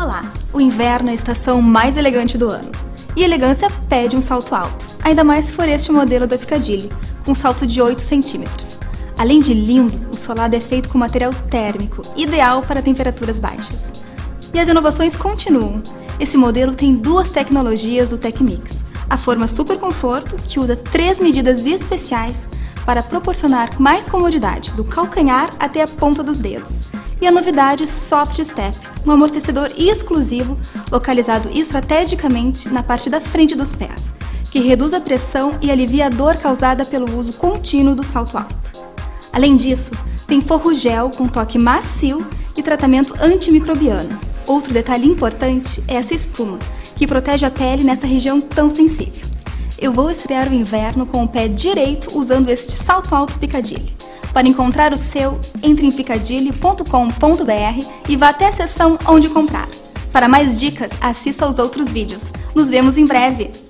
Olá! O inverno é a estação mais elegante do ano. E elegância pede um salto alto, ainda mais se for este modelo da Piccadilly, um salto de 8 centímetros. Além de lindo, o solado é feito com material térmico, ideal para temperaturas baixas. E as inovações continuam. Esse modelo tem duas tecnologias do TechMix. A forma Super Conforto, que usa três medidas especiais para proporcionar mais comodidade, do calcanhar até a ponta dos dedos e a novidade Soft Step, um amortecedor exclusivo localizado estrategicamente na parte da frente dos pés, que reduz a pressão e alivia a dor causada pelo uso contínuo do salto alto. Além disso, tem forro gel com toque macio e tratamento antimicrobiano. Outro detalhe importante é essa espuma, que protege a pele nessa região tão sensível. Eu vou estrear o inverno com o pé direito usando este salto alto Piccadilly. Para encontrar o seu, entre em picadilly.com.br e vá até a seção onde comprar. Para mais dicas, assista aos outros vídeos. Nos vemos em breve!